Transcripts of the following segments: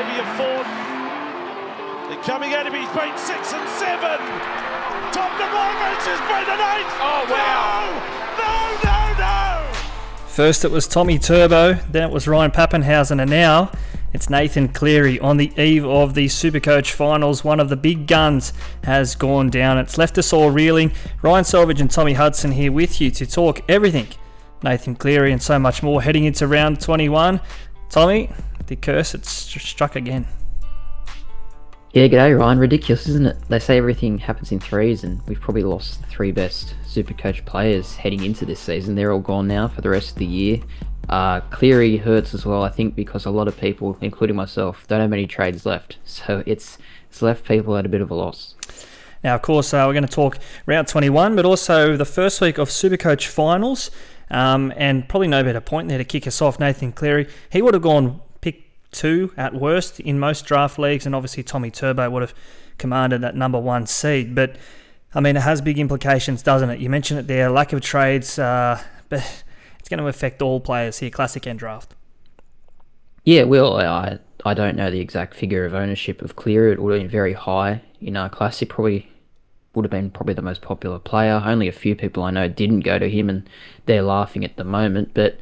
maybe a fourth. They're coming at him. He's made six and seven. Top Demorovich has made an eight. Oh, wow. No, no, no, no. First it was Tommy Turbo, then it was Ryan Papenhuyzen, and now it's Nathan Cleary on the eve of the Supercoach finals. One of the big guns has gone down. It's left us all reeling. Ryan Selvage and Tommy Hudson here with you to talk everything Nathan Cleary and so much more heading into round 21. Tommy, the curse it's struck again. Yeah, g'day Ryan. Ridiculous, isn't it? They say everything happens in threes, and we've probably lost the three best Supercoach players heading into this season. They're all gone now for the rest of the year. Uh, Cleary hurts as well, I think, because a lot of people, including myself, don't have many trades left. So it's it's left people at a bit of a loss. Now, of course, uh, we're going to talk round 21, but also the first week of Supercoach finals. Um, and probably no better point there to kick us off, Nathan Cleary. He would have gone pick two at worst in most draft leagues, and obviously Tommy Turbo would have commanded that number one seed. But I mean, it has big implications, doesn't it? You mentioned it there, lack of trades, uh, but it's going to affect all players here, classic and draft. Yeah, well, I I don't know the exact figure of ownership of Cleary. It would have been very high in our classic. Probably would have been probably the most popular player. Only a few people I know didn't go to him, and they're laughing at the moment. But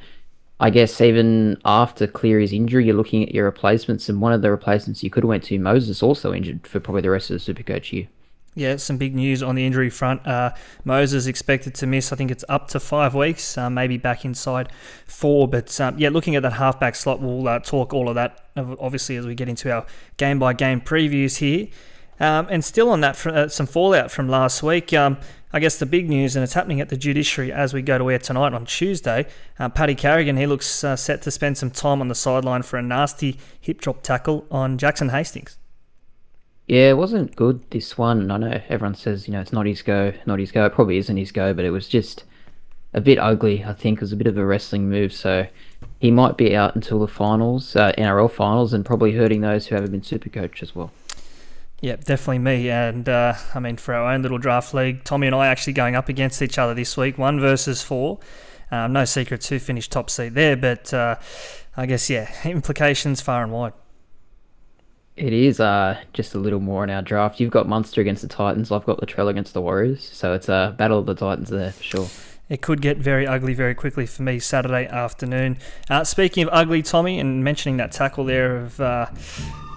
I guess even after Cleary's injury, you're looking at your replacements, and one of the replacements you could have went to Moses also injured for probably the rest of the Supercoach year. Yeah, some big news on the injury front. Uh, Moses expected to miss, I think it's up to five weeks, uh, maybe back inside four. But um, yeah, looking at that halfback slot, we'll uh, talk all of that obviously as we get into our game by game previews here. Um, and still on that, uh, some fallout from last week. Um, I guess the big news, and it's happening at the judiciary as we go to air tonight on Tuesday. Uh, Paddy Carrigan, he looks uh, set to spend some time on the sideline for a nasty hip drop tackle on Jackson Hastings. Yeah, it wasn't good this one. I know everyone says, you know, it's not his go, not his go. It probably isn't his go, but it was just a bit ugly, I think. It was a bit of a wrestling move, so he might be out until the finals, uh, NRL finals, and probably hurting those who haven't been super coach as well. Yeah, definitely me. And uh, I mean, for our own little draft league, Tommy and I actually going up against each other this week, one versus four. Um, no secrets who finished top seed there, but uh, I guess, yeah, implications far and wide. It is uh, just a little more in our draft. You've got Munster against the Titans. I've got Latrell against the Warriors. So it's a battle of the Titans there for sure. It could get very ugly very quickly for me Saturday afternoon. Uh, speaking of ugly, Tommy, and mentioning that tackle there of uh,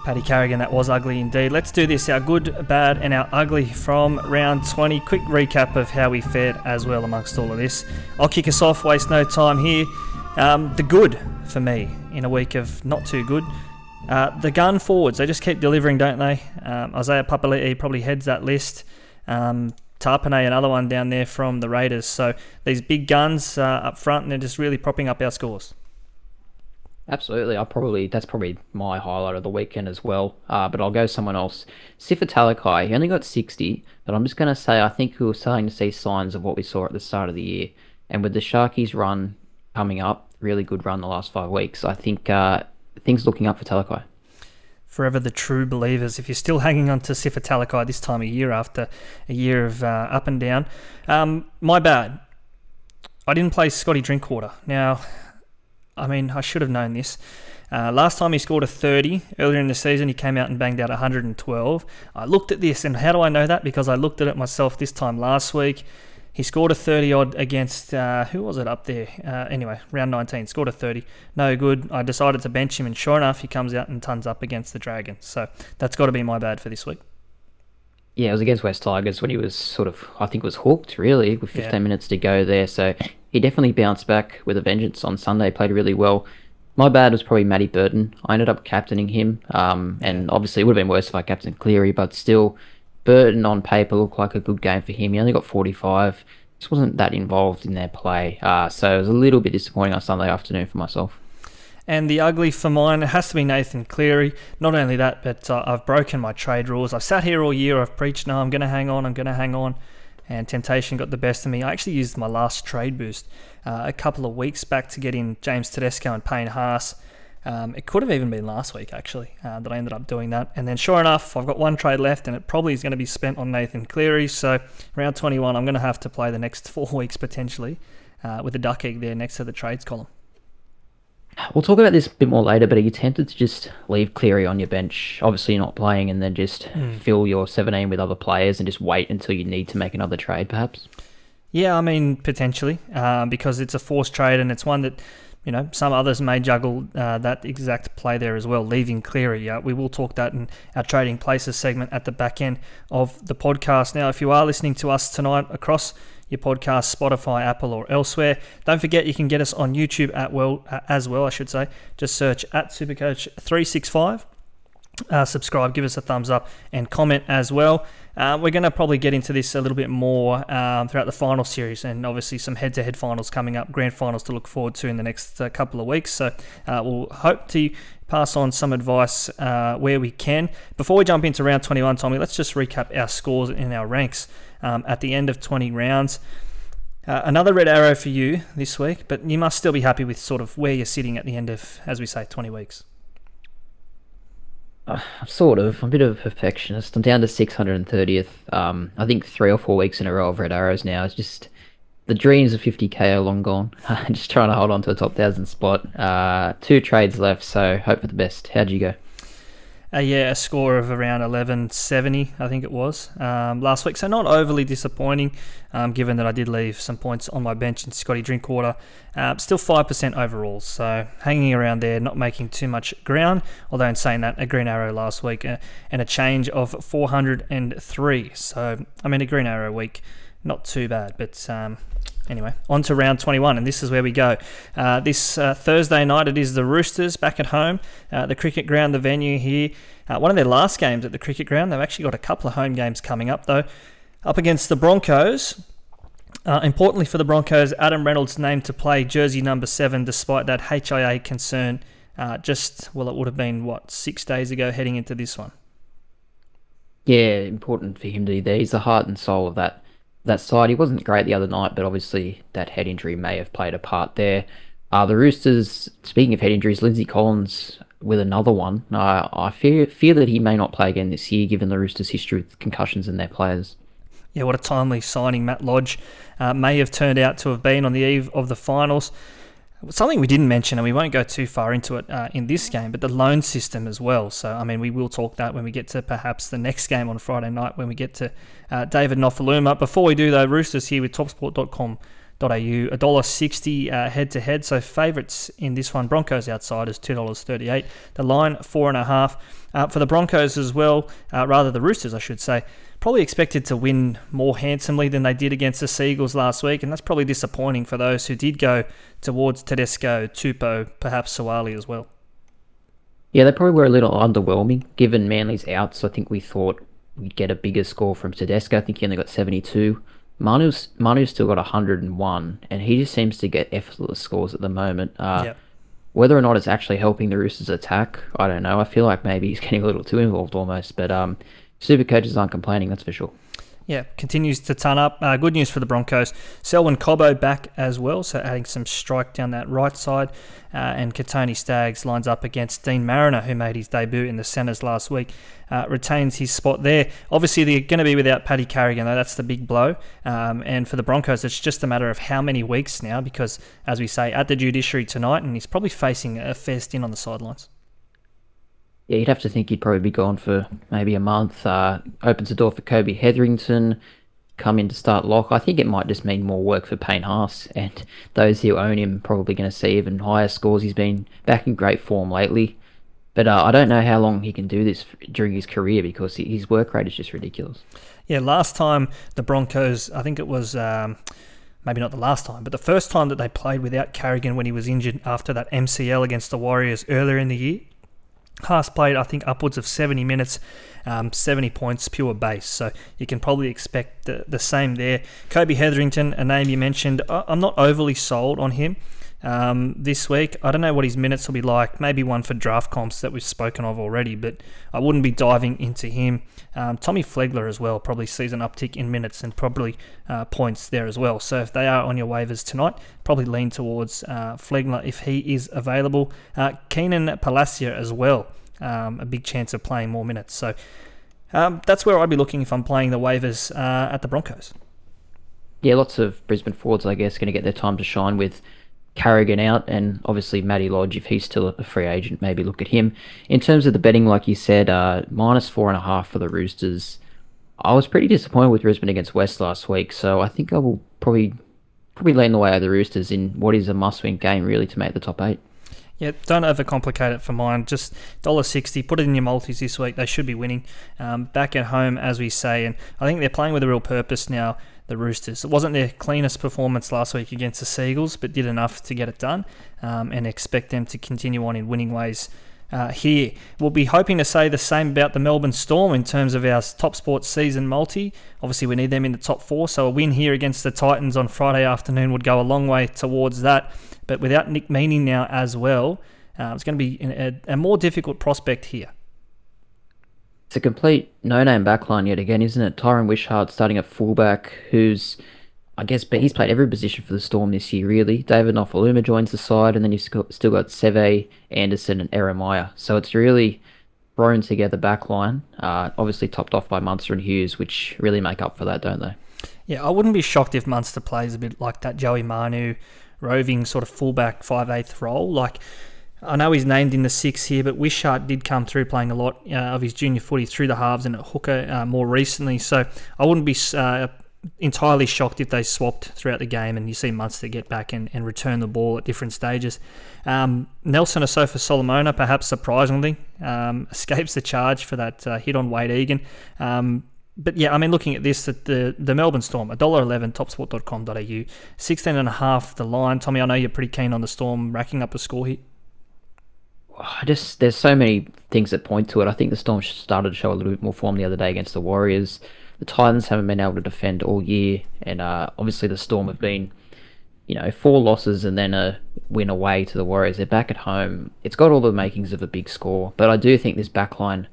Paddy Carrigan, that was ugly indeed. Let's do this our good, bad, and our ugly from round 20. Quick recap of how we fared as well amongst all of this. I'll kick us off, waste no time here. Um, the good for me in a week of not too good. Uh, the gun forwards, they just keep delivering, don't they? Um, Isaiah Papali'i probably heads that list. Um, Tapine, another one down there from the Raiders. So these big guns uh, up front, and they're just really propping up our scores. Absolutely, I probably that's probably my highlight of the weekend as well. Uh, but I'll go someone else. Sifa Talakai, he only got 60, but I'm just going to say I think we were starting to see signs of what we saw at the start of the year. And with the Sharkies run coming up, really good run the last five weeks, I think uh, things looking up for Talakai. Forever the true believers. If you're still hanging on to Sifa Talakai this time of year after a year of uh, up and down, um, my bad. I didn't play Scotty Drinkwater. Now, I mean, I should have known this. Uh, last time he scored a 30 earlier in the season, he came out and banged out 112. I looked at this, and how do I know that? Because I looked at it myself this time last week. He scored a 30 odd against, uh, who was it up there? Uh, anyway, round 19, scored a 30. No good. I decided to bench him, and sure enough, he comes out and tons up against the Dragons. So that's got to be my bad for this week. Yeah, it was against West Tigers when he was sort of, I think, was hooked really with 15 yeah. minutes to go there. So he definitely bounced back with a vengeance on Sunday. Played really well. My bad was probably Matty Burton. I ended up captaining him, um, and obviously it would have been worse if I captained Cleary, but still Burton on paper looked like a good game for him. He only got 45. Just wasn't that involved in their play. Uh, so it was a little bit disappointing on Sunday afternoon for myself. And the ugly for mine, it has to be Nathan Cleary. Not only that, but uh, I've broken my trade rules. I've sat here all year, I've preached, no, I'm going to hang on, I'm going to hang on. And temptation got the best of me. I actually used my last trade boost uh, a couple of weeks back to get in James Tedesco and Payne Haas. Um, it could have even been last week, actually, uh, that I ended up doing that. And then, sure enough, I've got one trade left, and it probably is going to be spent on Nathan Cleary. So, round 21, I'm going to have to play the next four weeks potentially uh, with a duck egg there next to the trades column. We'll talk about this a bit more later, but are you tempted to just leave Cleary on your bench? Obviously, not playing, and then just Hmm. fill your 17 with other players and just wait until you need to make another trade, perhaps? Yeah, I mean potentially uh, because it's a forced trade and it's one that you know some others may juggle uh, that exact play there as well, leaving Cleary. Uh, we will talk that in our trading places segment at the back end of the podcast. Now, if you are listening to us tonight across your podcast, Spotify, Apple, or elsewhere, don't forget you can get us on YouTube at well as well. I should say, just search at Supercoach three six five. Uh, subscribe, give us a thumbs up, and comment as well. Uh, we're going to probably get into this a little bit more um, throughout the final series, and obviously some head-to-head finals coming up, grand finals to look forward to in the next uh, couple of weeks. So uh, we'll hope to pass on some advice uh, where we can. Before we jump into round 21, Tommy, let's just recap our scores in our ranks um, at the end of 20 rounds. Uh, another red arrow for you this week, but you must still be happy with sort of where you're sitting at the end of, as we say, 20 weeks. Uh, sort of. I'm a bit of a perfectionist. I'm down to 630th. Um, I think three or four weeks in a row of red arrows now. It's just the dreams of 50k are long gone. just trying to hold on to a top thousand spot. Uh, two trades left, so hope for the best. How'd you go? Uh, yeah, a score of around 1170, I think it was, um, last week. So not overly disappointing, um, given that I did leave some points on my bench in Scotty Drinkwater. Uh, still 5% overall, so hanging around there, not making too much ground. Although in saying that, a green arrow last week uh, and a change of 403. So, I mean, a green arrow week, not too bad, but um, Anyway, on to round 21, and this is where we go. Uh, this uh, Thursday night, it is the Roosters back at home, uh, the cricket ground, the venue here. Uh, one of their last games at the cricket ground. They've actually got a couple of home games coming up, though. Up against the Broncos. Uh, importantly for the Broncos, Adam Reynolds named to play jersey number seven despite that HIA concern. Uh, just, well, it would have been, what, six days ago heading into this one. Yeah, important for him to be there. He's the heart and soul of that that side. He wasn't great the other night, but obviously that head injury may have played a part there. Uh, the Roosters, speaking of head injuries, Lindsay Collins with another one. Uh, I fear fear that he may not play again this year, given the Roosters' history with concussions in their players. Yeah, what a timely signing Matt Lodge uh, may have turned out to have been on the eve of the finals. Something we didn't mention, and we won't go too far into it uh, in this game, but the loan system as well. So, I mean, we will talk that when we get to perhaps the next game on Friday night when we get to uh, David Nofoaluma. Before we do, though, Roosters here with topsport.com.au, $1.60 uh, head to head. So, favourites in this one Broncos outsiders, $2.38. The line, 4.5. Uh, for the Broncos as well, uh, rather the Roosters, I should say, probably expected to win more handsomely than they did against the Seagulls last week, and that's probably disappointing for those who did go towards Tedesco, Tupou, perhaps Suaalii as well. Yeah, they probably were a little underwhelming given Manly's outs. I think we thought we'd get a bigger score from Tedesco. I think he only got 72. Manu's Manu's still got 101, and he just seems to get effortless scores at the moment. Uh, Yep. Whether or not it's actually helping the Roosters attack, I don't know. I feel like maybe he's getting a little too involved almost, but um, super coaches aren't complaining, that's for sure. Yeah, continues to ton up. Uh, good news for the Broncos. Selwyn Cobbo back as well, so adding some strike down that right side. Uh, and Kotoni Staggs lines up against Dean Mariner, who made his debut in the centres last week. Uh, retains his spot there. Obviously, they're going to be without Paddy Carrigan, though. That's the big blow. Um, and for the Broncos, it's just a matter of how many weeks now, because, as we say, at the judiciary tonight, and he's probably facing a fair stint on the sidelines. Yeah, you'd have to think he'd probably be gone for maybe a month. Uh, opens the door for Kobe Hetherington, come in to start lock. I think it might just mean more work for Payne Haas, and those who own him probably going to see even higher scores. He's been back in great form lately, but uh, I don't know how long he can do this during his career because his work rate is just ridiculous. Yeah, last time the Broncos, I think it was um, maybe not the last time, but the first time that they played without Carrigan when he was injured after that MCL against the Warriors earlier in the year. Haas played, I think, upwards of 70 minutes, um, 70 points, pure base. So you can probably expect the, the same there. Kobe Hetherington, a name you mentioned, I- I'm not overly sold on him um, this week. I don't know what his minutes will be like. Maybe one for draft comps that we've spoken of already, but I wouldn't be diving into him. Um, Tommy Flegler as well probably sees an uptick in minutes and probably uh, points there as well. So if they are on your waivers tonight, probably lean towards uh, Flegler if he is available. Uh, Keenan Palasia as well, um, a big chance of playing more minutes. So um, that's where I'd be looking if I'm playing the waivers uh, at the Broncos. Yeah, lots of Brisbane forwards, I guess, going to get their time to shine with Carrigan out, and obviously Matty Lodge, if he's still a free agent, maybe look at him. In terms of the betting, like you said, uh, minus four and a half for the Roosters. I was pretty disappointed with Brisbane against West last week, so I think I will probably probably lean the way of the Roosters in what is a must-win game, really, to make the top eight. Yeah, don't overcomplicate it for mine. Just dollar sixty. put it in your multis this week. They should be winning. Um, back at home, as we say, and I think they're playing with a real purpose now, the Roosters. It wasn't their cleanest performance last week against the Seagulls, but did enough to get it done um, and expect them to continue on in winning ways uh, here. We'll be hoping to say the same about the Melbourne Storm in terms of our top sports season multi. Obviously, we need them in the top four, so a win here against the Titans on Friday afternoon would go a long way towards that. But without Nick Meaney now as well, uh, it's going to be a, a more difficult prospect here. It's a complete no-name backline yet again, isn't it? Tyran Wishart starting at fullback, who's I guess, but he's played every position for the Storm this year, really. David Nofoaluma joins the side, and then you've still got Seve, Anderson, and Ieremia. So it's really thrown together backline, uh, obviously topped off by Munster and Hughes, which really make up for that, don't they? Yeah, I wouldn't be shocked if Munster plays a bit like that Joey Manu roving sort of fullback 5 8th role. Like, I know he's named in the six here, but Wishart did come through playing a lot uh, of his junior footy through the halves and at hooker uh, more recently. So I wouldn't be uh, entirely shocked if they swapped throughout the game and you see Munster get back and, and return the ball at different stages. Um, Nelson Asofa Solomona, perhaps surprisingly, um, escapes the charge for that uh, hit on Wade Egan. Um, but yeah, I mean, looking at this, that the the Melbourne Storm, $1.11, topsport.com.au, 16 and a half the line. Tommy, I know you're pretty keen on the Storm racking up a score here. I just there's so many things that point to it. I think the Storm started to show a little bit more form the other day against the Warriors the Titans haven't been able to defend all year, and uh, obviously the Storm have been, you know, four losses and then a win away to the Warriors. They're back at home. It's got all the makings of a big score, but I do think this backline,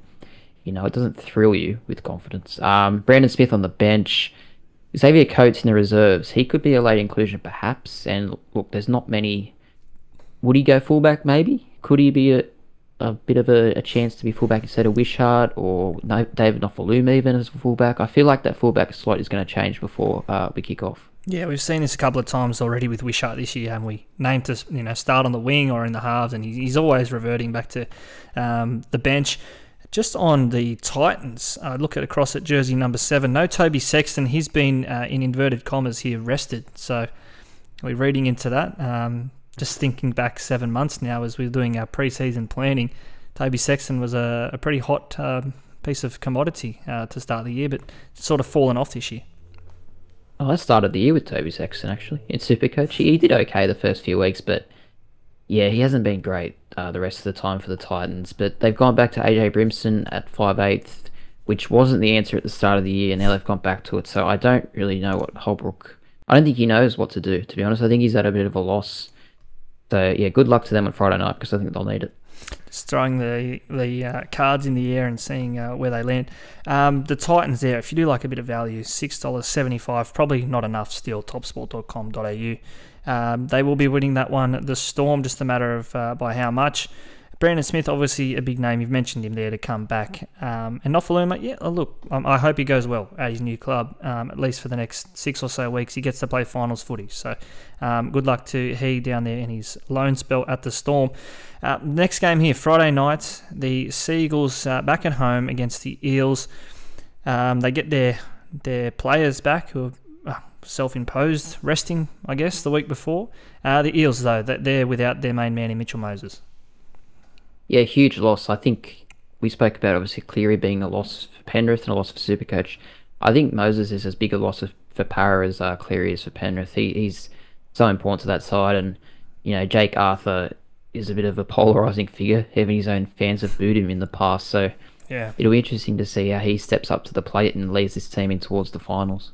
you know, it doesn't thrill you with confidence. Um, Brandon Smith on the bench. Xavier Coates in the reserves. He could be a late inclusion, perhaps. And look, there's not many. Would he go fullback? Maybe. Could he be a, a bit of a, a, chance to be fullback instead of Wishart or David Nofoaluma even as a fullback. I feel like that fullback slot is going to change before uh, we kick off. Yeah, we've seen this a couple of times already with Wishart this year, haven't we? Named to you know start on the wing or in the halves, and he's always reverting back to um, the bench. Just on the Titans, uh, look at across at jersey number seven. No Toby Sexton. He's been uh, in inverted commas here rested. So we're reading into that. Um, just thinking back seven months now as we are doing our preseason planning, Toby Sexton was a, a pretty hot um, piece of commodity uh, to start the year, but sort of fallen off this year. Oh, I started the year with Toby Sexton actually in Supercoach. He, he did okay the first few weeks, but yeah, he hasn't been great uh, the rest of the time for the Titans. But they've gone back to AJ Brimson at five eighth, which wasn't the answer at the start of the year, and now they've gone back to it. So I don't really know what Holbrook. I don't think he knows what to do. To be honest, I think he's at a bit of a loss so yeah, good luck to them on Friday night because I think they'll need it. Just throwing the the uh, cards in the air and seeing uh, where they land. Um, the Titans there, if you do like a bit of value, six dollars seventy five, probably not enough still. Topsport.com.au. Um, they will be winning that one. The Storm, just a matter of uh, by how much. Brandon Smith, obviously a big name. You've mentioned him there to come back. Um, and Nofoaluma, yeah, oh, look, um, I hope he goes well at his new club, um, at least for the next six or so weeks. He gets to play finals footy. So um, good luck to he down there in his loan spell at the Storm. Uh, next game here, Friday night, the Seagulls uh, back at home against the Eels. Um, they get their their players back who uh, self-imposed resting, I guess, the week before. Uh, the Eels, though, they're without their main man in Mitchell Moses. Yeah, huge loss. I think we spoke about obviously Cleary being a loss for Penrith and a loss for Supercoach. I think Moses is as big a loss for Parra as uh, Cleary is for Penrith. He, he's so important to that side, and you know Jake Arthur is a bit of a polarizing figure. Even his own fans have booed him in the past, so yeah, it'll be interesting to see how he steps up to the plate and leads this team in towards the finals.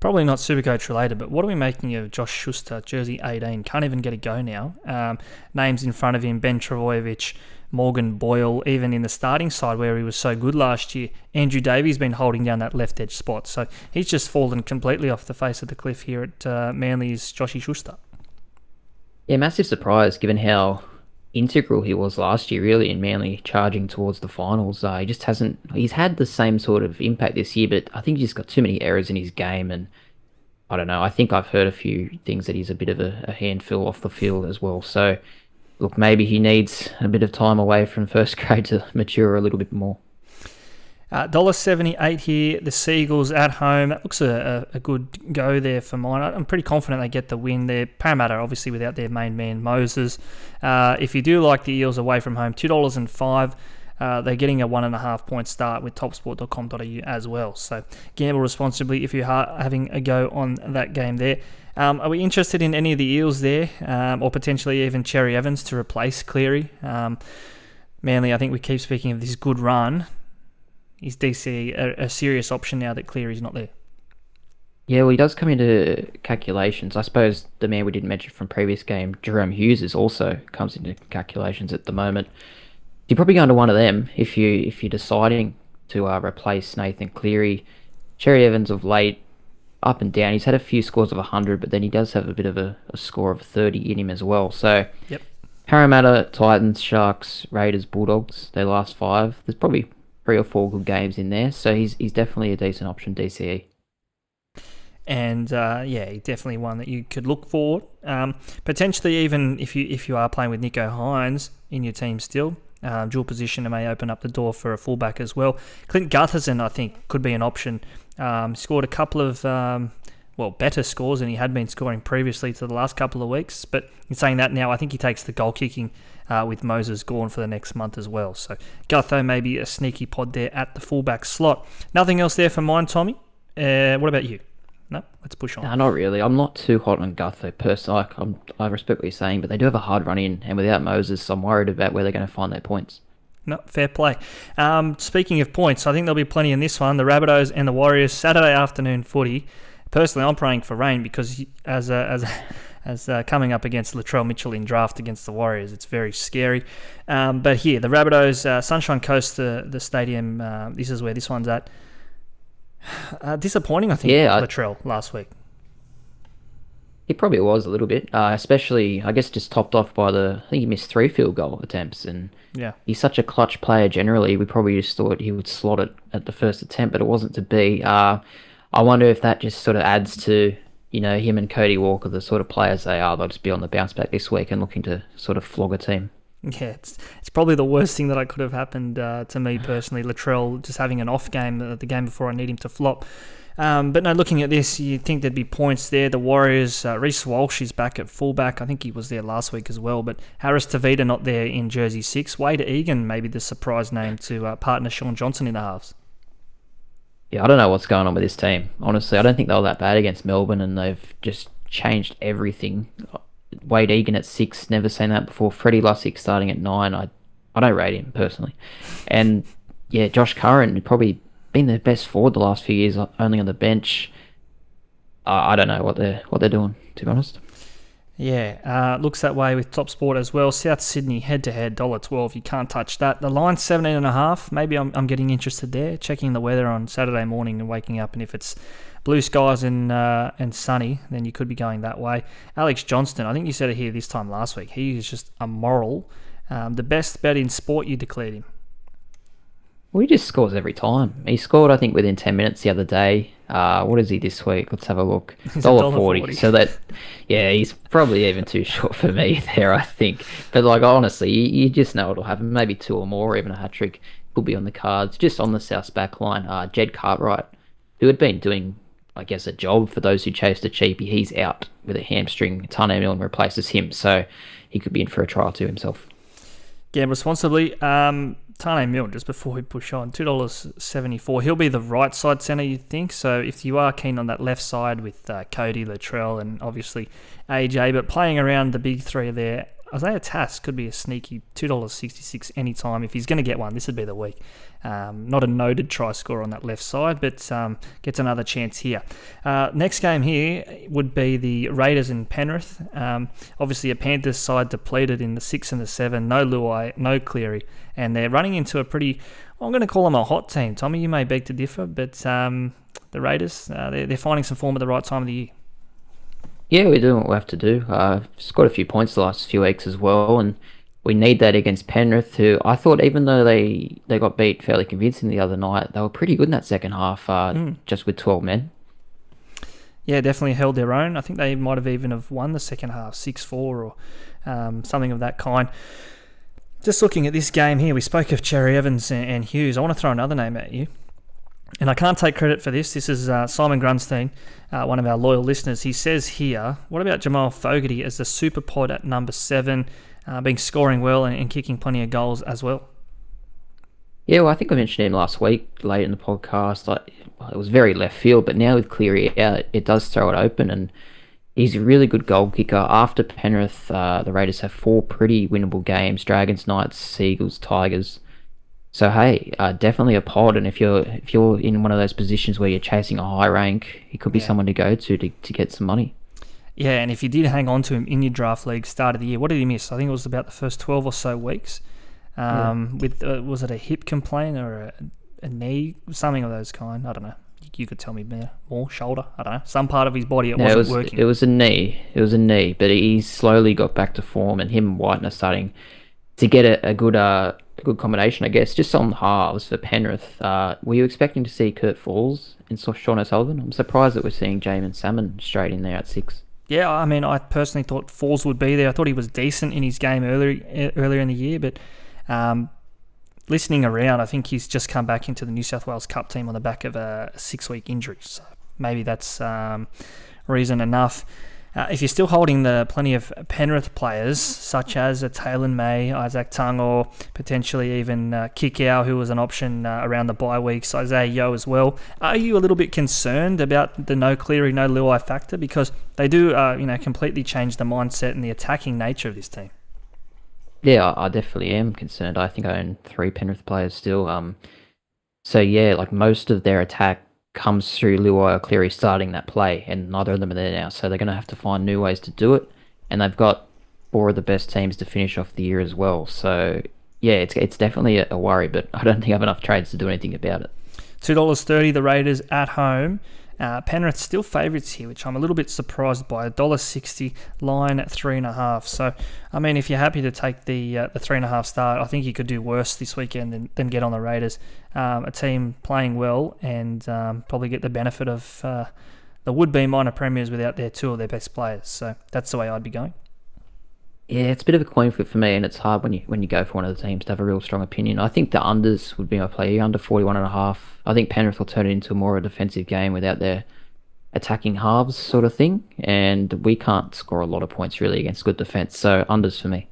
Probably not Supercoach related, but what are we making of Josh Schuster, jersey 18? Can't even get a go now. Um, names in front of him Ben Trbojevic, Morgan Boyle, even in the starting side where he was so good last year. Andrew Davey been holding down that left edge spot. So he's just fallen completely off the face of the cliff here at uh, Manly's Joshy Schuster. Yeah, massive surprise given how integral he was last year, really, in Manly charging towards the finals. Uh, he just hasn't. He's had the same sort of impact this year, but I think he's got too many errors in his game, and I don't know. I think I've heard a few things that he's a bit of a, a handful off the field as well. So, look, maybe he needs a bit of time away from first grade to mature a little bit more. Uh, $1.78 here. The Seagulls at home. That looks a, a, a, good go there for mine. I'm pretty confident they get the win there. Parramatta, obviously, without their main man, Moses. Uh, if you do like the Eels away from home, $2.05. Uh, they're getting a one and a half point start with topsport.com.au as well. So gamble responsibly if you're having a go on that game there. Um, are we interested in any of the Eels there, um, or potentially even Cherry Evans to replace Cleary? Um, Manly, I think we keep speaking of this good run. Is DC a, a serious option now that Cleary's not there? Yeah, well, he does come into calculations. I suppose the man we didn't mention from previous game, Jahrome Hughes, is also comes into calculations at the moment. You're probably going to one of them if you if you're deciding to uh, replace Nathan Cleary. Cherry Evans of late, up and down. He's had a few scores of 100, but then he does have a bit of a, a score of 30 in him as well. So, yep. Parramatta, Titans, Sharks, Raiders, Bulldogs, their last five. There's probably three or four good games in there. So he's he's definitely a decent option DCE. And uh, yeah, definitely one that you could look for. Um, potentially, even if you if you are playing with Nicho Hynes in your team still, um, dual position may open up the door for a fullback as well. Clint Gutherson, I think, could be an option. Um, scored a couple of um, well better scores than he had been scoring previously to the last couple of weeks. But in saying that, now I think he takes the goal kicking uh, with Moses gone for the next month as well. So Gutho maybe a sneaky pod there at the fullback slot. Nothing else there for mine, Tommy. Uh, what about you? No, let's push on. No, not really. I'm not too hot on Gutho personally. I, I respect what you're saying, but they do have a hard run in, and without Moses, I'm worried about where they're going to find their points. No, fair play. Um, speaking of points, I think there'll be plenty in this one. The Rabbitohs and the Warriors Saturday afternoon footy. Personally, I'm praying for rain because as a, as a, as uh, coming up against Latrell Mitchell in draft against the Warriors. It's very scary. Um, but here, the Rabbitohs, uh, Sunshine Coast, the, the stadium, uh, this is where this one's at. Uh, disappointing, I think, yeah, Latrell last week. It probably was a little bit, uh, especially, I guess, just topped off by the, I think he missed three field goal attempts. And yeah, he's such a clutch player generally. We probably just thought he would slot it at the first attempt, but it wasn't to be. Uh, I wonder if that just sort of adds to you know, him and Cody Walker, the sort of players they are, they'll just be on the bounce back this week and looking to sort of flog a team. Yeah, it's it's probably the worst thing that I could have happened uh, to me personally. Latrell just having an off game, uh, the game before I need him to flop. Um, but no, looking at this, you'd think there'd be points there. The Warriors, uh, Reece Walsh is back at fullback. I think he was there last week as well. But Harris Tavita not there in jersey six. Wade Egan, maybe the surprise name to uh, partner Shaun Johnson in the halves yeah, I don't know what's going on with this team. Honestly, I don't think they were that bad against Melbourne, and they've just changed everything. Wade Egan at six, never seen that before. Freddie Lussick starting at nine, I, I don't rate him personally. And yeah, Josh Curran probably been the best forward the last few years, uh, only on the bench. I, I don't know what they're what they're doing, to be honest. Yeah, uh, looks that way with Top Sport as well. South Sydney head to head, dollar twelve. You can't touch that. The line seventeen and a half. Maybe I'm, I'm getting interested there. Checking the weather on Saturday morning and waking up, and if it's blue skies and uh, and sunny, then you could be going that way. Alex Johnston, I think you said it here this time last week. He is just a moral. Um, the best bet in sport, you declared him. Well, he just scores every time. He scored, I think, within 10 minutes the other day. Uh, what is he this week? Let's have a look. Dollar forty. So that, yeah, he's probably even too short for me there. I think. But like honestly, you, you just know it'll happen. Maybe two or more, or even a hat trick could be on the cards. Just on the South back line, uh, Jed Cartwright, who had been doing, I guess, a job for those who chased a cheapie. He's out with a hamstring. Taane Milne replaces him, so he could be in for a trial to himself. Game responsibly. Um, Taane Milne, just before we push on, $2.74. He'll be the right side centre, you think. So if you are keen on that left side with uh, Cody, Latrell, and obviously AJ, but playing around the big three there, Isaiah Tass could be a sneaky $2.66 anytime. If he's going to get one, this would be the week. Um, not a noted try scorer on that left side, but um, gets another chance here. Uh, next game here would be the Raiders and Penrith. Um, obviously, a Panthers side depleted in the 6 and the 7. No Luai, no Cleary. And they're running into a pretty, I'm going to call them a hot team. Tommy, you may beg to differ, but um, the Raiders, uh, they're, they're finding some form at the right time of the year. Yeah, we're doing what we have to do. Uh, scored a few points the last few weeks as well, and we need that against Penrith, who I thought, even though they, they got beat fairly convincing the other night, they were pretty good in that second half, uh, mm. just with 12 men. yeah, definitely held their own. I think they might have even have won the second half, six four or um, something of that kind. Just looking at this game here, we spoke of Cherry Evans and Hughes. I want to throw another name at you. And I can't take credit for this. This is uh, Simon Grunstein, uh, one of our loyal listeners. He says here, what about Jamal Fogarty as the super pod at number seven, uh, being scoring well and, and, kicking plenty of goals as well? Yeah, well, I think I mentioned him last week late in the podcast. Like, it was very left field, but now with Cleary out, it does throw it open. And he's a really good goal kicker. After Penrith, uh, the Raiders have four pretty winnable games Dragons, Knights, Seagulls, Tigers. So hey, uh, definitely a pod, and if you're if you're in one of those positions where you're chasing a high rank, he could be yeah. someone to go to, to to get some money. Yeah, and if you did hang on to him in your draft league start of the year, what did he miss? I think it was about the first twelve or so weeks. Um, yeah. With uh, was it a hip complaint or a, a, knee, something of those kind? I don't know. You, could tell me more, shoulder. I don't know. Some part of his body it no, wasn't it was, working. It was a knee. It was a knee, but he slowly got back to form, and him and White are starting to get a, a good uh a good combination, I guess. Just on halves for Penrith, uh, were you expecting to see Kurt Falls and Sean O'Sullivan? I'm surprised that we're seeing Jaeman Salmon straight in there at six. Yeah, I mean, I personally thought Falls would be there. I thought he was decent in his game earlier earlier in the year, but um, listening around, I think he's just come back into the New South Wales Cup team on the back of a six week injury. So maybe that's um, reason enough. Uh, if you're still holding the plenty of Penrith players, such as a Taylan May, Isaac Tongue, or potentially even uh, Kikau, who was an option uh, around the bye weeks, Isaah Yeo as well, are you a little bit concerned about the no Cleary, no Luai factor? Because they do, uh, you know, completely change the mindset and the attacking nature of this team. Yeah, I definitely am concerned. I think I own three Penrith players still. Um, so yeah, like most of their attack comes through Luai Cleary starting that play, and neither of them are there now. So they're going to have to find new ways to do it, and they've got four of the best teams to finish off the year as well. So yeah, it's it's definitely a, worry, but I don't think I have enough trades to do anything about it. Two dollars thirty. The Raiders at home. Uh, Penrith still favourites here, which I'm a little bit surprised by. $1.60 line at three and a half. So, I mean, if you're happy to take the uh, the three and a half start, I think you could do worse this weekend than, than get on the Raiders. Um, a team playing well and um, probably get the benefit of uh, the would be minor premiers without their two of their best players. So that's the way I'd be going. Yeah, it's a bit of a coin flip for me, and it's hard when you when you go for one of the teams to have a real strong opinion. I think the unders would be my play, under 41 and a half. I think Penrith will turn it into more of a defensive game without their attacking halves sort of thing, and we can't score a lot of points really against good defense. So unders for me.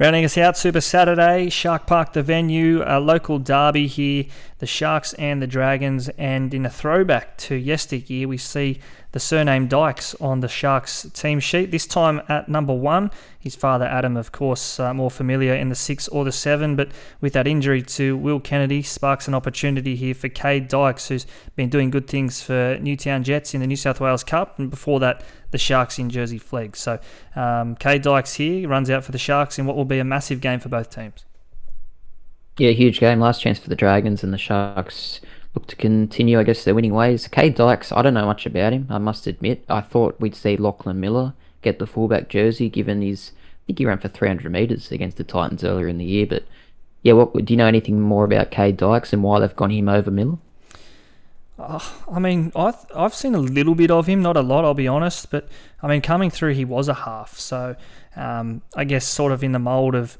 Rounding us out, Super Saturday, Shark Park, the venue, a local derby here, the Sharks and the Dragons. And in a throwback to yesteryear, we see the surname Dykes on the Sharks team sheet. This time at number one, his father Adam, of course, uh, more familiar in the six or the seven. But with that injury to Will Kennedy, sparks an opportunity here for Cade Dykes, who's been doing good things for Newtown Jets in the New South Wales Cup, and before that, the Sharks in Jersey Flegg. So um, Cade Dykes here runs out for the Sharks in what will be a massive game for both teams. Yeah, huge game. Last chance for the Dragons and the Sharks look to continue, I guess, their winning ways. Cade Dykes, I don't know much about him, I must admit. I thought we'd see Lachlan Miller get the fullback jersey, given his. I think he ran for 300 metres against the Titans earlier in the year. But yeah, what do you know anything more about Cade Dykes and why they've gone him over Miller? Uh, I mean, I've, I've seen a little bit of him, not a lot, I'll be honest. But I mean, coming through, he was a half. So um, I guess sort of in the mould of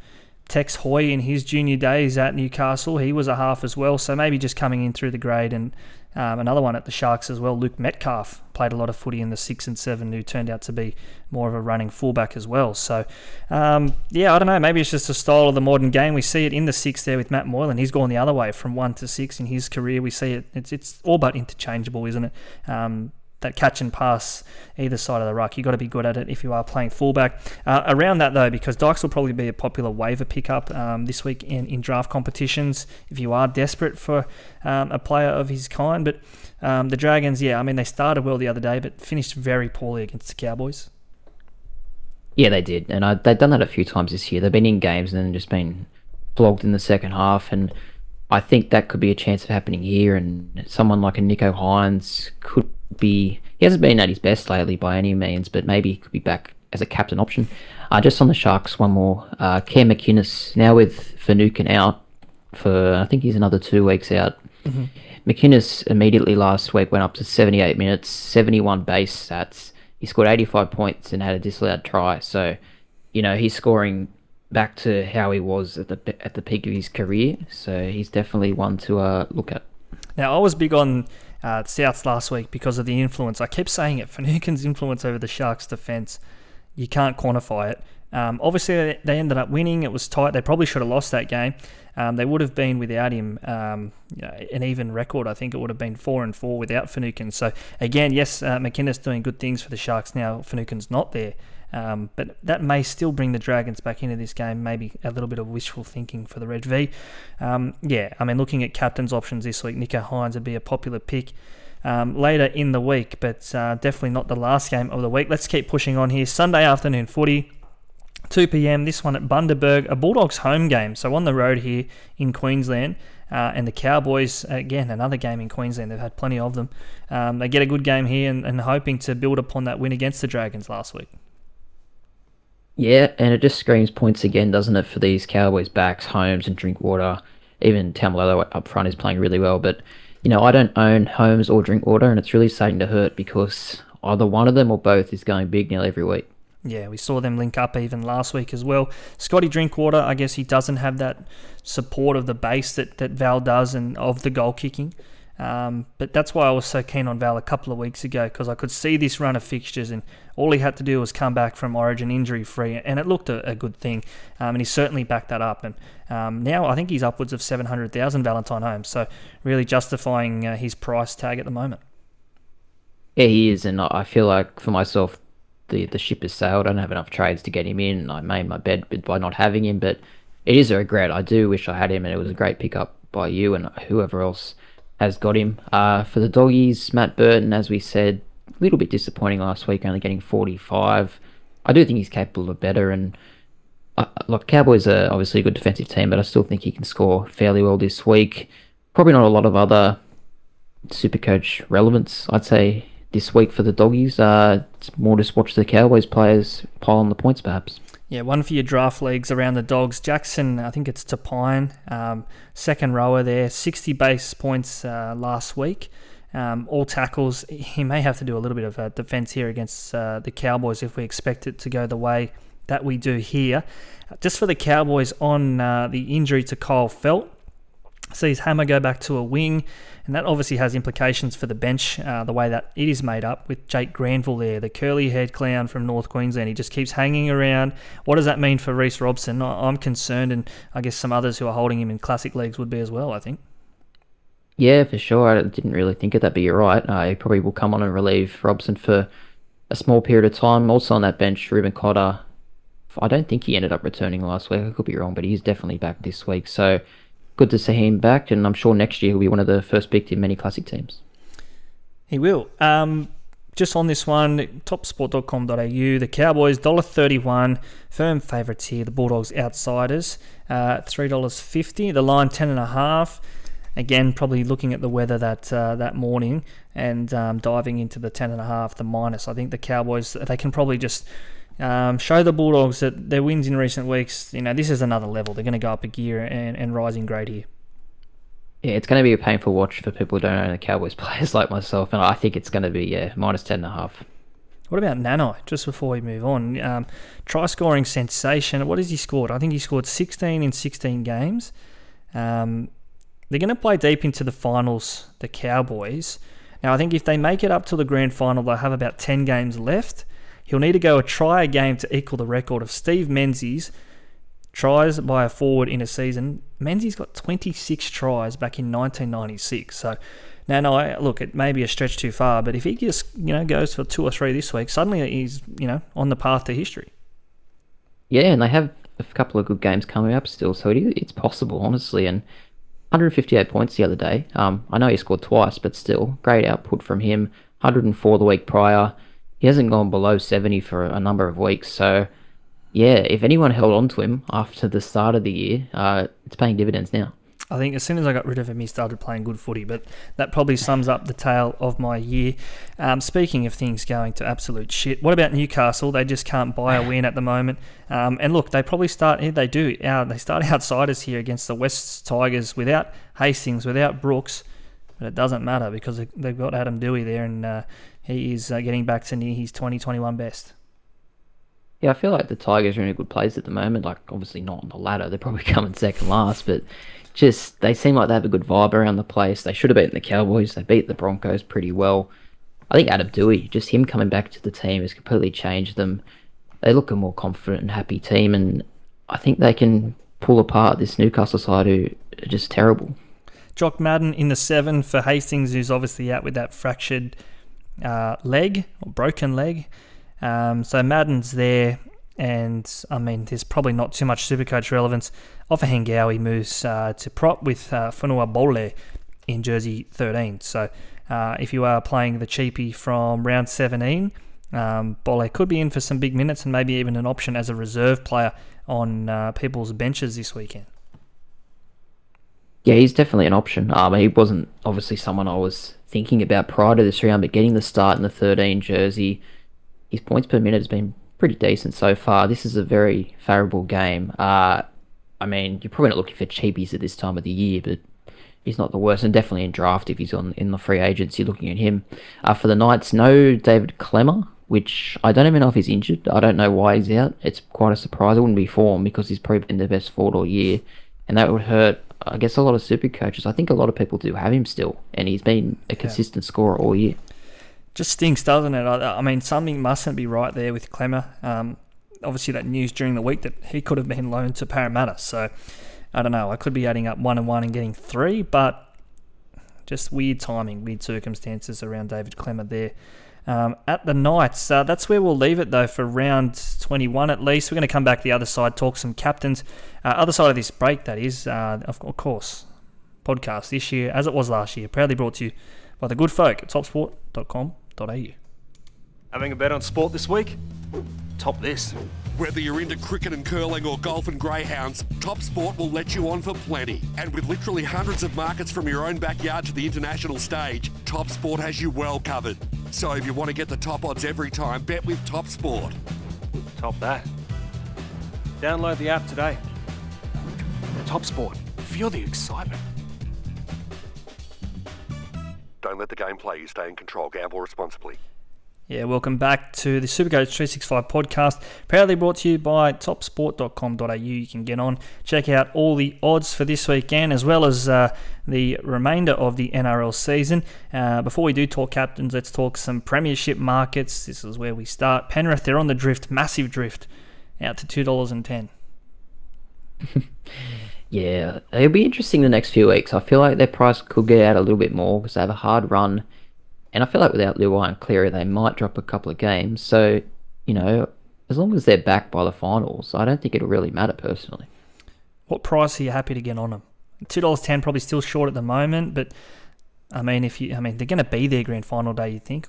Tex Hoy in his junior days at Newcastle. He was a half as well, so maybe just coming in through the grade. And um, another one at the Sharks as well, Luke Metcalf, played a lot of footy in the six and seven, who turned out to be more of a running fullback as well. So, um, yeah, I don't know. Maybe it's just a style of the modern game. We see it in the six there with Matt Moylan. He's gone the other way from one to six in his career. We see it. It's, it's all but interchangeable, isn't it? Um, that catch and pass either side of the ruck. You've got to be good at it if you are playing fullback. Uh, around that, though, because Dykes will probably be a popular waiver pickup um, this week in, in draft competitions if you are desperate for um, a player of his kind. But um, the Dragons, yeah, I mean, they started well the other day, but finished very poorly against the Cowboys. Yeah, they did. And I, they've done that a few times this year. They've been in games and then just been flogged in the second half. And I think that could be a chance of happening here. And someone like a Nicho Hynes could be he hasn't been at his best lately by any means, but maybe he could be back as a captain option. Uh, just on the Sharks, one more. Uh, Cam McInnes now with Finucane out for I think he's another two weeks out. Mm-hmm. McInnes immediately last week went up to 78 minutes, 71 base stats. He scored 85 points and had a disallowed try. So, you know, he's scoring back to how he was at the at the peak of his career. So he's definitely one to uh, look at. Now, I was big on uh, Souths last week because of the influence. I kept saying it. Finucane's influence over the Sharks' defence, you can't quantify it. Um, obviously, they ended up winning. It was tight. They probably should have lost that game. Um, they would have been without him um, you know, an even record. I think it would have been four and four without Finucane. So again, yes, uh, McInnes doing good things for the Sharks now. Finucane's not there. Um, but that may still bring the Dragons back into this game. Maybe a little bit of wishful thinking for the Red V. Um, yeah, I mean, looking at captain's options this week, Nicho Hynes would be a popular pick. Um, later in the week, but uh, definitely not the last game of the week. Let's keep pushing on here. Sunday afternoon footy. 2 p.m. This one at Bundaberg, a Bulldogs home game. So on the road here in Queensland. Uh, and the Cowboys, again, another game in Queensland. They've had plenty of them. Um, they get a good game here and, and hoping to build upon that win against the Dragons last week. Yeah, and it just screams points again, doesn't it, for these Cowboys backs, Holmes and Drinkwater. Even Taumalolo up front is playing really well. But, you know, I don't own Holmes or Drinkwater, and it's really starting to hurt because either one of them or both is going big nearly every week. Yeah, we saw them link up even last week as well. Scotty Drinkwater, I guess he doesn't have that support of the base that, that Val does and of the goal kicking. Um, but that's why I was so keen on Val a couple of weeks ago because I could see this run of fixtures and all he had to do was come back from Origin injury free and it looked a, a good thing. Um, and he certainly backed that up. And um, now I think he's upwards of 700,000 Valentine Holmes. So really justifying uh, his price tag at the moment. Yeah, he is. And I feel like for myself, the, the ship has sailed. I don't have enough trades to get him in. I made my bed by not having him, but it is a regret. I do wish I had him and it was a great pickup by you and whoever else has got him. Uh, for the doggies, Matt Burton, as we said, a little bit disappointing last week, only getting 45. I do think he's capable of better, and uh, look, Cowboys are obviously a good defensive team, but I still think he can score fairly well this week. Probably not a lot of other super coach relevance, I'd say, this week for the doggies. Uh, it's more just watch the Cowboys players pile on the points, perhaps. Yeah, one for your draft leagues around the dogs. Jackson, I think it's Topine, um, second rower there, 60 base points uh, last week. Um, all tackles. He may have to do a little bit of a defense here against uh, the Cowboys if we expect it to go the way that we do here. Just for the Cowboys on uh, the injury to Kyle Feldt, sees Hammer go back to a wing, and that obviously has implications for the bench, uh, the way that it is made up with Jake Granville there, the curly haired clown from North Queensland. He just keeps hanging around. What does that mean for Reece Robson? I'm concerned, and I guess some others who are holding him in classic leagues would be as well, I think. Yeah, for sure. I didn't really think of that, but you're right. Uh, he probably will come on and relieve Robson for a small period of time. Also on that bench, Reuben Cotter. I don't think he ended up returning last week. I could be wrong, but he's definitely back this week. So good to see him back, and I'm sure next year he'll be one of the first picked in many classic teams. He will. Um, just on this one, topsport.com.au, the Cowboys, $1.31, firm favourites here, the Bulldogs outsiders, uh, $3.50, the line 10.5. Again, probably looking at the weather that uh, that morning and um, diving into the 10.5, the minus. I think the Cowboys, they can probably just um, show the Bulldogs that their wins in recent weeks, you know, this is another level. They're going to go up a gear and, and rise in grade here. Yeah, it's going to be a painful watch for people who don't own the Cowboys players like myself, and I think it's going to be yeah minus ten and a half. What about Nanai? Just before we move on, um, try scoring sensation. What has he scored? I think he scored 16 in 16 games. Um, they're going to play deep into the finals, the Cowboys. Now, I think if they make it up to the grand final, they'll have about 10 games left. He'll need to go a try a game to equal the record of Steve Menzies tries by a forward in a season. Menzies got 26 tries back in 1996. So now, no, look, it may be a stretch too far, but if he just you know goes for two or three this week, suddenly he's you know on the path to history. Yeah, and they have a couple of good games coming up still, so it's possible, honestly. And 158 points the other day. Um, I know he scored twice, but still, great output from him. 104 the week prior he hasn't gone below 70 for a number of weeks. So, yeah, if anyone held on to him after the start of the year, uh, it's paying dividends now. I think as soon as I got rid of him, he started playing good footy. But that probably sums up the tale of my year. Um, speaking of things going to absolute shit, what about Newcastle? They just can't buy a win at the moment. Um, and look, they probably start. They do. Uh, they start outsiders here against the West Tigers without Hastings, without Brooks. But it doesn't matter because they've got Adam Doueihi there, and uh, he is uh, getting back to near his 2021 best. Yeah, I feel like the Tigers are in a good place at the moment. Like, obviously not on the ladder; they're probably coming second last, but just they seem like they have a good vibe around the place. They should have beaten the Cowboys. They beat the Broncos pretty well. I think Adam Doueihi, just him coming back to the team, has completely changed them. They look a more confident and happy team, and I think they can pull apart this Newcastle side who are just terrible. Jock Madden in the seven for Hastings, who's obviously out with that fractured uh, leg or broken leg. Um, so Madden's there, and I mean, there's probably not too much Supercoach relevance. Off a Hengawi moves uh, to prop with uh, Fonua Pole in jersey 13. So uh, if you are playing the cheapie from round 17, um, Bole could be in for some big minutes and maybe even an option as a reserve player on uh, people's benches this weekend. Yeah, he's definitely an option. Um, he wasn't obviously someone I was thinking about prior to this round, but getting the start in the 13 jersey, his points per minute has been pretty decent so far. This is a very favourable game. Uh, I mean, you're probably not looking for cheapies at this time of the year, but he's not the worst, and definitely in draft if he's on in the free agency looking at him. Uh, for the Knights, no David Klemmer, which I don't even know if he's injured. I don't know why he's out. It's quite a surprise. It wouldn't be for because he's probably been the best forward all year, and that would hurt. I guess a lot of super coaches. I think a lot of people do have him still, and he's been a consistent yeah. scorer all year just stinks, doesn't it? I, I, mean, something mustn't be right there with Klemmer. Um, obviously, that news during the week that he could have been loaned to Parramatta. So I don't know. I could be adding up one and one and getting three, but just weird timing, weird circumstances around David Klemmer there. Um, at the Knights, uh, that's where we'll leave it though for round 21 at least. We're going to come back the other side, talk some captains. Uh, other side of this break, that is, uh, of course, podcast this year, as it was last year, proudly brought to you by the good folk at topsport.com.au. Having a bet on sport this week? Top this. Whether you're into cricket and curling or golf and greyhounds, Top Sport will let you on for plenty. And with literally hundreds of markets from your own backyard to the international stage, Top Sport has you well covered. So if you want to get the top odds every time, bet with Top Sport. Top that. Download the app today. Top Sport. Feel the excitement. Don't let the game play you. Stay in control. Gamble responsibly. Yeah, welcome back to the Supercoach 365 podcast, proudly brought to you by topsport.com.au. You can get on, check out all the odds for this weekend, as well as uh, the remainder of the NRL season. Uh, before we do talk captains, let's talk some premiership markets. This is where we start. Penrith, they're on the drift, massive drift, out to $2.10. Yeah, it'll be interesting the next few weeks. I feel like their price could get out a little bit more because they have a hard run. And I feel like without Luai and Cleary, they might drop a couple of games. So, you know, as long as they're back by the finals, I don't think it'll really matter personally. What price are you happy to get on them? Two dollars ten, probably still short at the moment, but I mean, if you, I mean, they're going to be there grand final day. You think?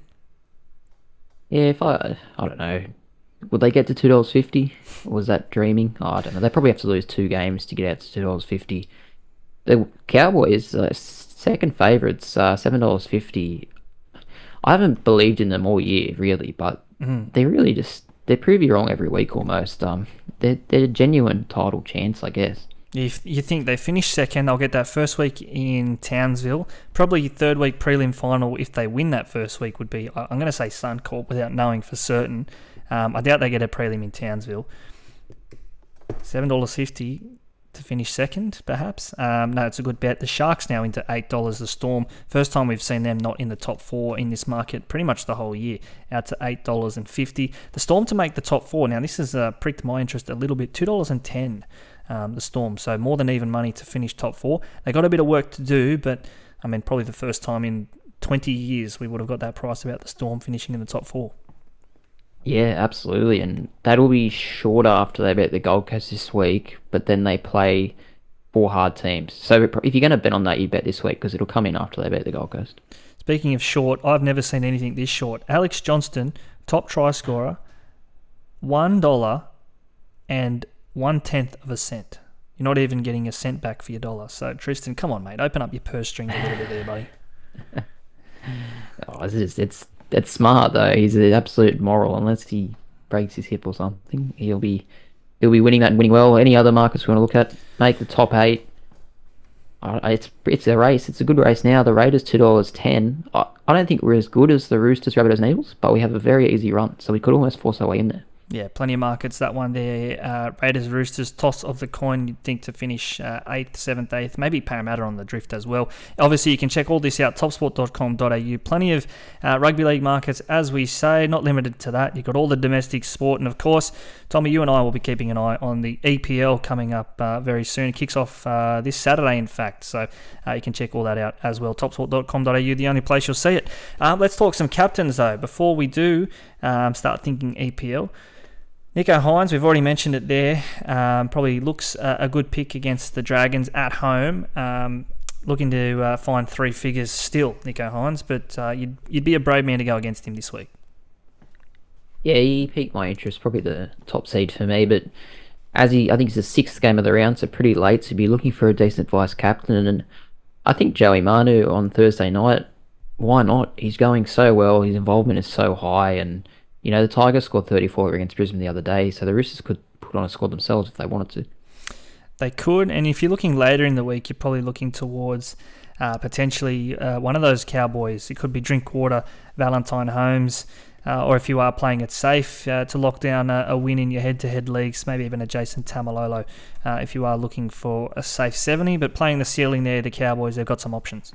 Yeah, if I, I don't know, would they get to two dollars fifty? Was that dreaming? Oh, I don't know. They probably have to lose two games to get out to two dollars fifty. The Cowboys, uh, second favourites, uh, seven dollars fifty. I haven't believed in them all year, really, but mm. they really just they prove you wrong every week almost. Um, they're they're a genuine title chance, I guess. If you think they finish second, they'll get that first week in Townsville. Probably third week prelim final if they win that first week would be. I'm going to say Suncorp without knowing for certain. Um, I doubt they get a prelim in Townsville. Seven dollars fifty to finish second, perhaps. Um, no, it's a good bet. The Sharks now into eight dollars. The Storm, first time we've seen them not in the top four in this market, pretty much the whole year, out to eight dollars and fifty. The Storm to make the top four. Now this has uh, pricked my interest a little bit. Two dollars and ten. Um, the Storm, so more than even money to finish top four. They got a bit of work to do, but I mean, probably the first time in 20 years we would have got that price about the Storm finishing in the top four. Yeah, absolutely, and that'll be shorter after they beat the Gold Coast this week. But then they play four hard teams. So if you're going to bet on that, you bet this week because it'll come in after they beat the Gold Coast. Speaking of short, I've never seen anything this short. Alex Johnston, top try scorer, one dollar and one tenth of a cent. you're not even getting a cent back for your dollar. So Tristan, come on, mate, open up your purse string a little bit there, buddy. Oh, it's, just, it's it's smart though. He's an absolute moral. Unless he breaks his hip or something, he'll be he'll be winning that and winning well. Any other markets we want to look at? Make the top eight. It's it's a race. It's a good race now. The Raiders two dollars ten. I, I don't think we're as good as the Roosters, Rabbitohs, and Eagles, but we have a very easy run, so we could almost force our way in there. Yeah, plenty of markets. That one there, uh, Raiders, Roosters, toss of the coin. You'd think to finish uh, eighth, seventh, eighth, maybe Parramatta on the drift as well. Obviously, you can check all this out topsport.com.au. Plenty of uh, rugby league markets, as we say, not limited to that. You've got all the domestic sport, and of course, Tommy, you and I will be keeping an eye on the EPL coming up uh, very soon. It kicks off uh, this Saturday, in fact, so uh, you can check all that out as well. Topsport.com.au, the only place you'll see it. let's talk some captains though. Before we do um, start thinking EPL. Nicho Hynes, we've already mentioned it there. Um, probably looks uh, a good pick against the Dragons at home. Um, looking to uh, find three figures still, Nicho Hynes, but uh, you'd, you'd be a brave man to go against him this week. Yeah, he piqued my interest. Probably the top seed for me, but as he, I think it's the sixth game of the round, so pretty late. So be looking for a decent vice captain, and I think Joey Manu on Thursday night. Why not? He's going so well. His involvement is so high, and you know, the Tigers scored 34 against Brisbane the other day, so the Roosters could put on a score themselves if they wanted to. They could, and if you're looking later in the week, you're probably looking towards uh, potentially uh, one of those Cowboys. It could be Drinkwater, Valentine Holmes, uh, or if you are playing it safe uh, to lock down a, a, win in your head-to-head leagues, maybe even a Jason Taumalolo uh, if you are looking for a safe 70. But playing the ceiling there, the Cowboys, they've got some options.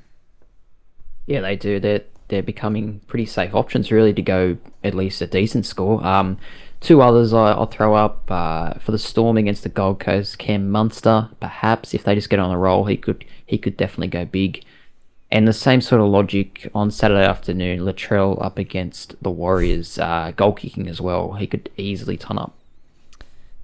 Yeah, they do. They're they're becoming pretty safe options really to go at least a decent score. Um, two others I, will throw up uh, for the Storm against the Gold Coast. Cam Munster, perhaps if they just get on a roll, he could he could definitely go big. And the same sort of logic on Saturday afternoon, Latrell up against the Warriors, uh, goal kicking as well. He could easily ton up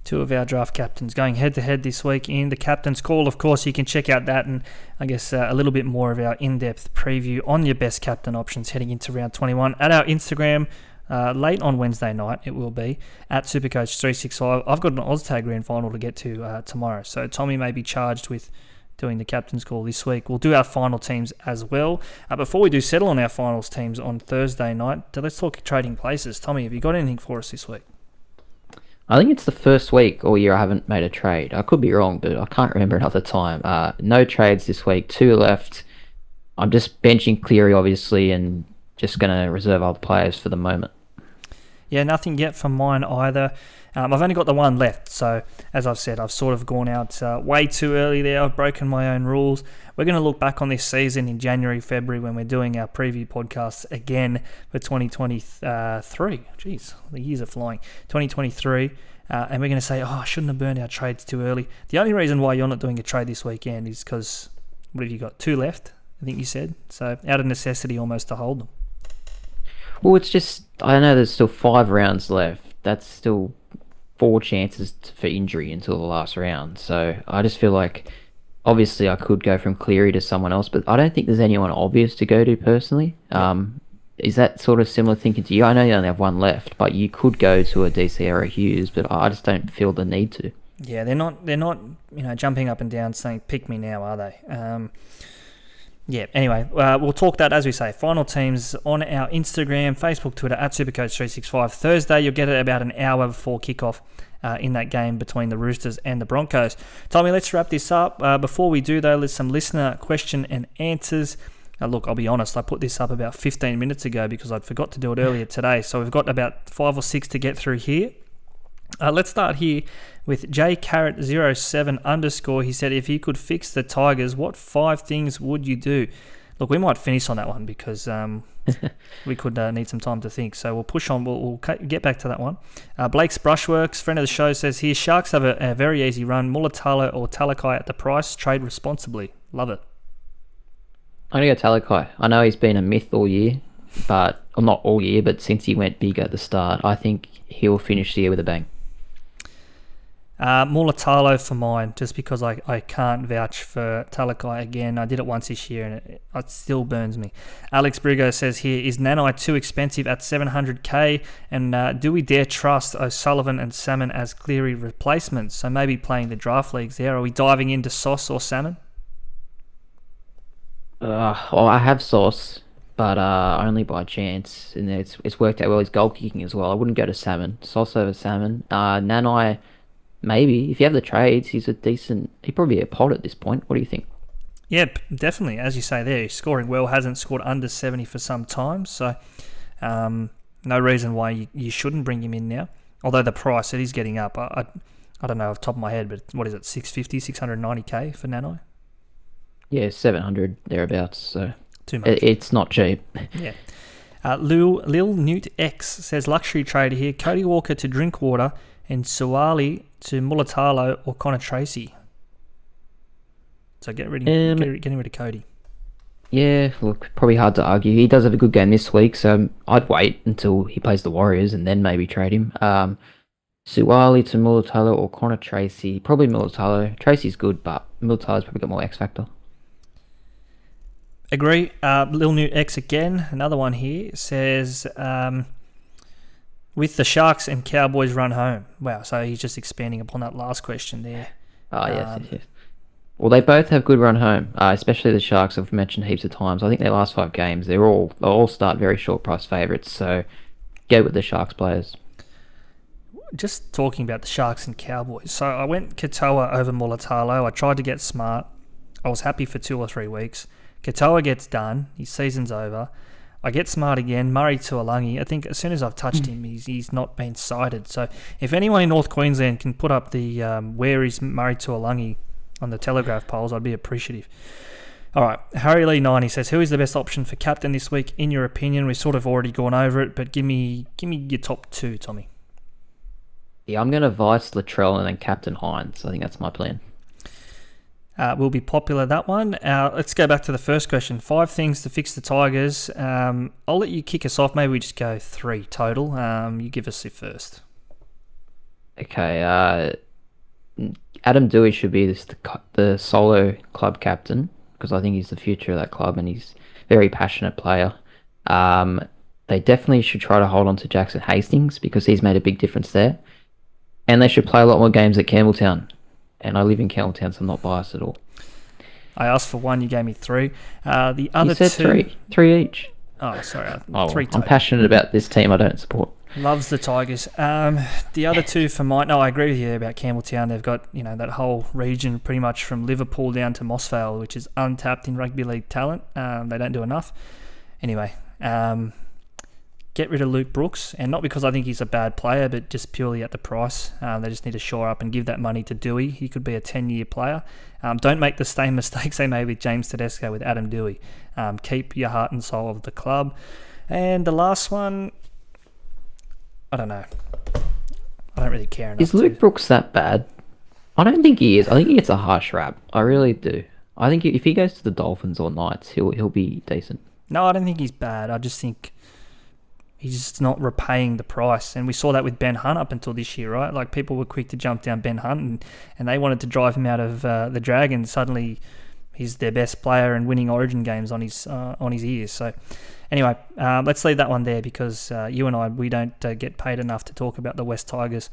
two of our draft captains going head to head this week in the captain's call. Of course, you can check out that and I guess uh, a little bit more of our in depth preview on your best captain options heading into round 21 at our Instagram. Uh, late on Wednesday night, it will be at Supercoach365. I've got an OzTag Grand Final to get to uh, tomorrow, so Tommy may be charged with doing the captain's call this week. We'll do our final teams as well. Uh, before we do settle on our finals teams on Thursday night, let's talk trading places. Tommy, have you got anything for us this week? I think it's the first week all year I haven't made a trade. I could be wrong, but I can't remember another time. Uh, no trades this week, two left. I'm just benching Cleary, obviously, and just going to reserve other players for the moment. Yeah, nothing yet from mine either. Um, I've only got the one left, so as I've said, I've sort of gone out uh, way too early there. I've broken my own rules. We're going to look back on this season in January, February when we're doing our preview podcasts again for 2023. Jeez, the years are flying. 2023. Uh, and we're going to say, oh, I shouldn't have burned our trades too early. The only reason why you're not doing a trade this weekend is because, what have you got? Two left, I think you said. So out of necessity almost to hold them. Well, it's just, I know there's still five rounds left. That's still four chances for injury until the last round. So I just feel like obviously I could go from Cleary to someone else, but I don't think there's anyone obvious to go to personally. Um, is that sort of similar thinking to you? I know you only have one left, but you could go to a DC or a Hughes, but I just don't feel the need to. Yeah, they're not. They're not. You know, jumping up and down saying "pick me now," are they? Um, yeah, anyway, uh, we'll talk that as we say. Final teams on our Instagram, Facebook, Twitter at Supercoach365. Thursday, you'll get it about an hour before kickoff uh, in that game between the Roosters and the Broncos. Tommy, let's wrap this up. Uh, before we do, though, there's some listener question and answers. Uh, look, I'll be honest, I put this up about 15 minutes ago because I'd forgot to do it earlier today. So we've got about five or six to get through here. Uh, let's start here with jcarrot07 underscore. He said, if you could fix the Tigers, what five things would you do? Look, we might finish on that one because um, we could uh, need some time to think. So we'll push on. We'll, we'll get back to that one. Uh, Blake's Brushworks, friend of the show, says here Sharks have a, a very easy run. Mulitalo or Talakai at the price. Trade responsibly. Love it. I'm going to go Talakai. I know he's been a myth all year, but well, not all year, but since he went big at the start, I think he'll finish the year with a bang. Uh, Mulitalo for mine, just because I, I can't vouch for Talakai again. I did it once this year and it, it still burns me. Alex Brigo says here, is Nanai too expensive at 700k? And uh, do we dare trust O'Sullivan and Salmon as Cleary replacements? So maybe playing the draft leagues there. Are we diving into Sauce or Salmon? Uh, well, I have Sauce, but uh, only by chance. And it's it's worked out well. He's goal kicking as well. I wouldn't go to Salmon. Sauce over Salmon. Uh, Nanai maybe if you have the trades, he's a decent. He'd probably be a pot at this point. What do you think? Yep, definitely. As you say there, he's scoring well. Hasn't scored under seventy for some time, so um, no reason why you, you shouldn't bring him in now. Although the price that he's getting up, I, I, I don't know off the top of my head, but what is it, 650, 690k for Nanai? Yeah, 700 thereabouts. So Too much. it's not cheap. Yeah. Uh, Lil, Lil Newt X says luxury trader here. Cody Walker to Drinkwater and Suaalii to Mulitalo or Connor Tracey. So get rid, Um, get, getting rid of Cody. Yeah, look, probably hard to argue. He does have a good game this week, so I'd wait until he plays the Warriors and then maybe trade him. Um, Suaalii to Mulitalo or Connor Tracey. Probably Mulitalo. Tracey's good, but Mulitalo's probably got more X factor. Agree. Uh, Lil Newt X again, another one here says um, with the Sharks and Cowboys run home. Wow, so he's just expanding upon that last question there. Oh, yes, Um, yes, yes. Well, they both have good run home, uh, especially the Sharks. I've mentioned heaps of times. I think their last five games, they're all they all start very short price favourites. So, go with the Sharks players. Just talking about the Sharks and Cowboys. So I went Katoa over Mulitalo. I tried to get smart. I was happy for two or three weeks. Katoa gets done. His season's over. I get smart again. Murray Taulagi. I think as soon as I've touched him, he's, he's not been sighted. So if anyone in North Queensland can put up the um, where is Murray Taulagi on the Telegraph polls, I'd be appreciative. All right, Harry Lee ninety says, "Who is the best option for captain this week, in your opinion?" We've sort of already gone over it, but give me give me your top two, Tommy. Yeah, I'm going to vice Latrell and then Captain Hynes. I think that's my plan. Uh, will be popular that one. Uh, let's go back to the first question. Five things to fix the Tigers. Um, I'll let you kick us off. Maybe we just go three total. Um, you give us the first. Okay, uh, Adam Doueihi should be the, the solo club captain because I think he's the future of that club and he's a very passionate player. Um, they definitely should try to hold on to Jackson Hastings because he's made a big difference there. And they should play a lot more games at Campbelltown. And I live in Campbelltown, so I'm not biased at all. I asked for one. You gave me three. Uh, the other You said two. three, three each. Oh, sorry. uh, Oh, three I'm passionate about this team. I don't support. Loves the Tigers. Um, the other two for mine. No, I agree with you about Campbelltown. They've got you know that whole region pretty much from Liverpool down to Mossvale, which is untapped in rugby league talent. Um, they don't do enough. Anyway, um, get rid of Luke Brooks, and not because I think he's a bad player, but just purely at the price. Um, they just need to shore up and give that money to Doueihi. He could be a ten-year player. Um, don't make the same mistakes they made with James Tedesco with Adam Doueihi. Um, keep your heart and soul of the club. And the last one, I don't know. I don't really care enough. Is Luke to- Brooks that bad? I don't think he is. I think he gets a harsh rap. I really do. I think if he goes to the Dolphins or Knights, he'll he'll be decent. No, I don't think he's bad. I just think he's just not repaying the price. And we saw that with Ben Hunt up until this year, right? Like people were quick to jump down Ben Hunt and, and they wanted to drive him out of uh, the Dragons. Suddenly he's their best player and winning Origin games on his uh, on his ears. So anyway, um, let's leave that one there because uh, you and I we don't uh, get paid enough to talk about the West Tigers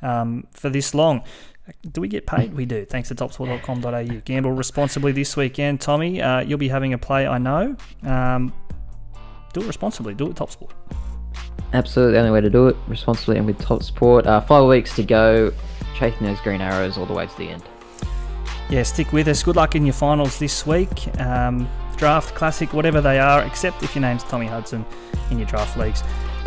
um, for this long. Do we get paid? We do. Thanks to topsport.com.au. Gamble responsibly this weekend. Tommy, uh, you'll be having a play, I know. Um, do it responsibly. Do it top sport. Absolutely, the only way to do it responsibly and with Top Sport. Uh, five weeks to go, chasing those green arrows all the way to the end. Yeah, stick with us. Good luck in your finals this week. Um, draft, classic, whatever they are, except if your name's Tommy Hudson in your draft leagues.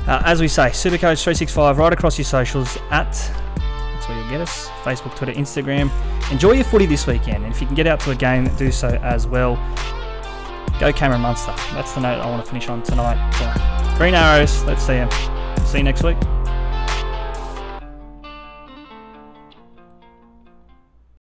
Uh, as we say, Supercoach365 right across your socials at, that's where you'll get us, Facebook, Twitter, Instagram. Enjoy your footy this weekend. And if you can get out to a game, do so as well. Go Cameron Munster. That's the note I want to finish on tonight. Uh, green arrows. Let's see you. See you next week.